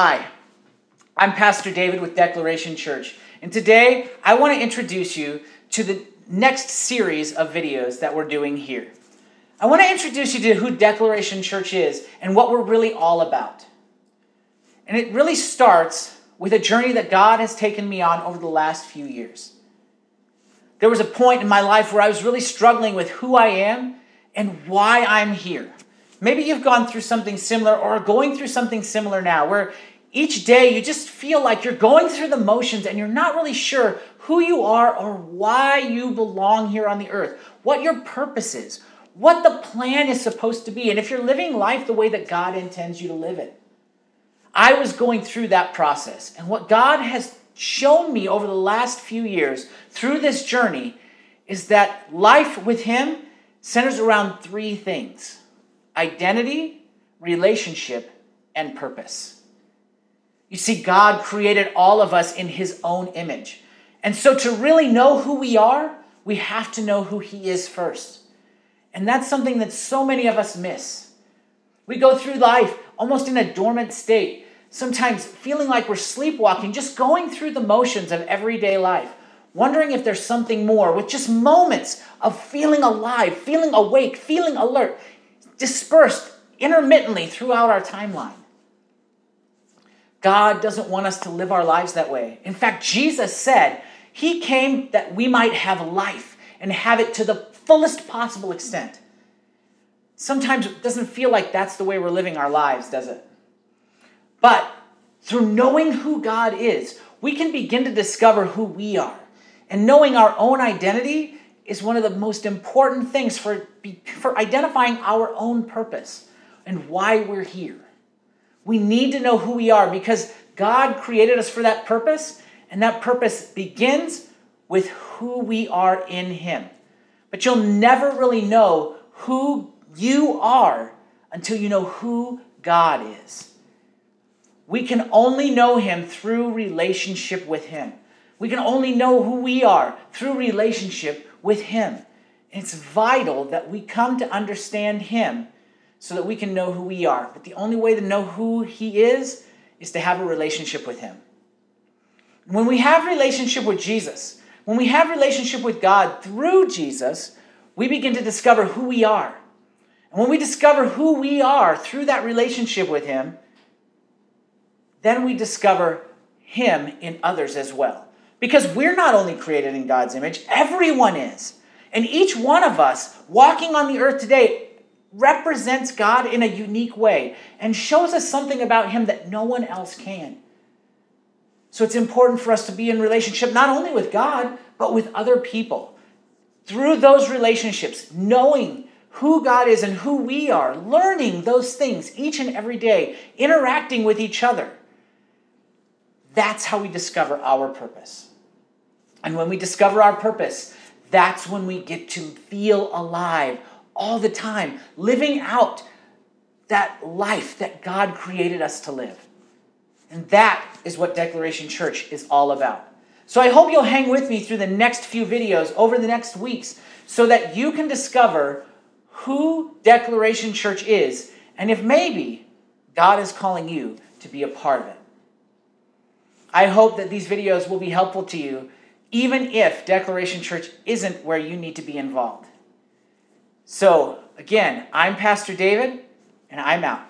Hi, I'm Pastor David with Declaration Church, and today I want to introduce you to the next series of videos that we're doing here. I want to introduce you to who Declaration Church is and what we're really all about. And it really starts with a journey that God has taken me on over the last few years. There was a point in my life where I was really struggling with who I am and why I'm here. Maybe you've gone through something similar or are going through something similar now where each day you just feel like you're going through the motions and you're not really sure who you are or why you belong here on the earth, what your purpose is, what the plan is supposed to be, and if you're living life the way that God intends you to live it. I was going through that process, and what God has shown me over the last few years through this journey is that life with Him centers around three things identity, relationship, and purpose. You see, God created all of us in His own image. And so to really know who we are, we have to know who He is first. And that's something that so many of us miss. We go through life almost in a dormant state, sometimes feeling like we're sleepwalking, just going through the motions of everyday life, wondering if there's something more, with just moments of feeling alive, feeling awake, feeling alert, dispersed intermittently throughout our timeline. God doesn't want us to live our lives that way. In fact, Jesus said he came that we might have life and have it to the fullest possible extent. Sometimes it doesn't feel like that's the way we're living our lives, does it? But through knowing who God is, we can begin to discover who we are. And knowing our own identity is one of the most important things for, for identifying our own purpose and why we're here. We need to know who we are because God created us for that purpose, and that purpose begins with who we are in Him. But you'll never really know who you are until you know who God is. We can only know Him through relationship with Him. We can only know who we are through relationship with Him. It's vital that we come to understand Him so that we can know who we are. But the only way to know who He is is to have a relationship with Him. When we have relationship with Jesus, when we have relationship with God through Jesus, we begin to discover who we are. And when we discover who we are through that relationship with Him, then we discover Him in others as well. Because we're not only created in God's image, everyone is. And each one of us walking on the earth today represents God in a unique way and shows us something about Him that no one else can. So it's important for us to be in relationship not only with God, but with other people. Through those relationships, knowing who God is and who we are, learning those things each and every day, interacting with each other. That's how we discover our purpose. And when we discover our purpose, that's when we get to feel alive all the time, living out that life that God created us to live. And that is what Declaration Church is all about. So I hope you'll hang with me through the next few videos over the next weeks so that you can discover who Declaration Church is and if maybe God is calling you to be a part of it. I hope that these videos will be helpful to you, even if Declaration Church isn't where you need to be involved. So, again, I'm Pastor David, and I'm out.